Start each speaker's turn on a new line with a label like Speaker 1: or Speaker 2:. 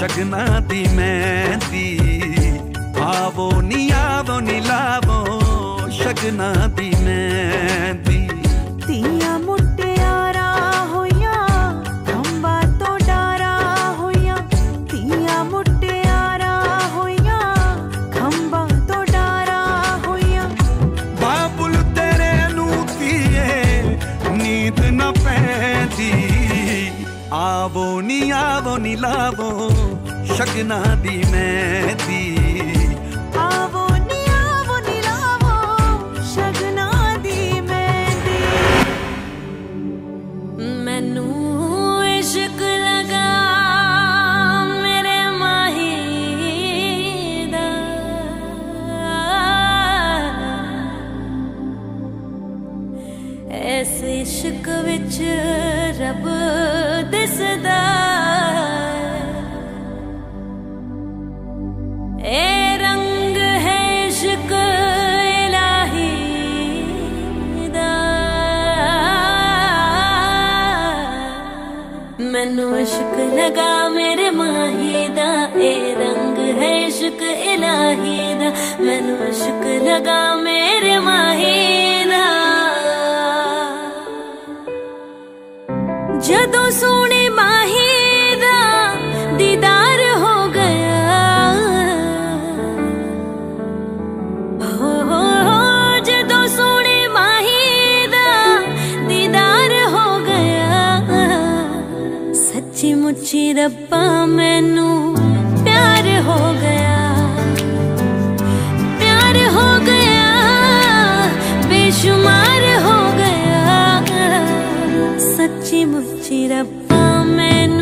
Speaker 1: ਸ਼ਗਨਾ ਦੀ ਮਹਿੰਦੀ। ਆਵੋ ਨੀ ਆਵੋ ਨੀ ਲਾਵੋ ਸ਼ਗਨਾ ਦੀ ਨੀ ਆਵੋ ਨੀ ਲਾਵੋ ਸ਼ਗਨਾ ਦੀ ਮਹਿੰਦੀ
Speaker 2: ਐਸ ਇਸ਼ਕ ਵਿੱਚ ਰੱਬ ਦਿਸਦਾ ਇਹ ਰੰਗ ਹੈ ਇਸ਼ਕ ਇਲਾਹੀ ਦਾ। ਮੈਨੂੰ ਇਸ਼ਕ ਲਗਾ ਮੇਰੇ ਮਾਹੀ ਦਾ। ਇਹ ਰੰਗ ਹੈ ਇਸ਼ਕ ਇਲਾਹੀ ਦਾ। ਮੈਨੂੰ ਇਸ਼ਕ ਲਗਾ ਜਦੋਂ ਸੋਹਣੇ ਮਾਹੀ ਦਾ ਦੀਦਾਰ ਹੋ ਗਿਆ। ਹੋ ਜਦੋਂ ਸੋਹਣੇ ਮਾਹੀ ਦਾ ਦੀਦਾਰ ਹੋ ਗਿਆ। ਸੱਚੀ ਮੁੱਚੀ ਰੱਬਾ, ਮੈਨੂੰ ਪਿਆਰ ਹੋ ਗਿਆ। ਪਿਆਰ ਹੋ मुझे मुझे रब्बा मैंने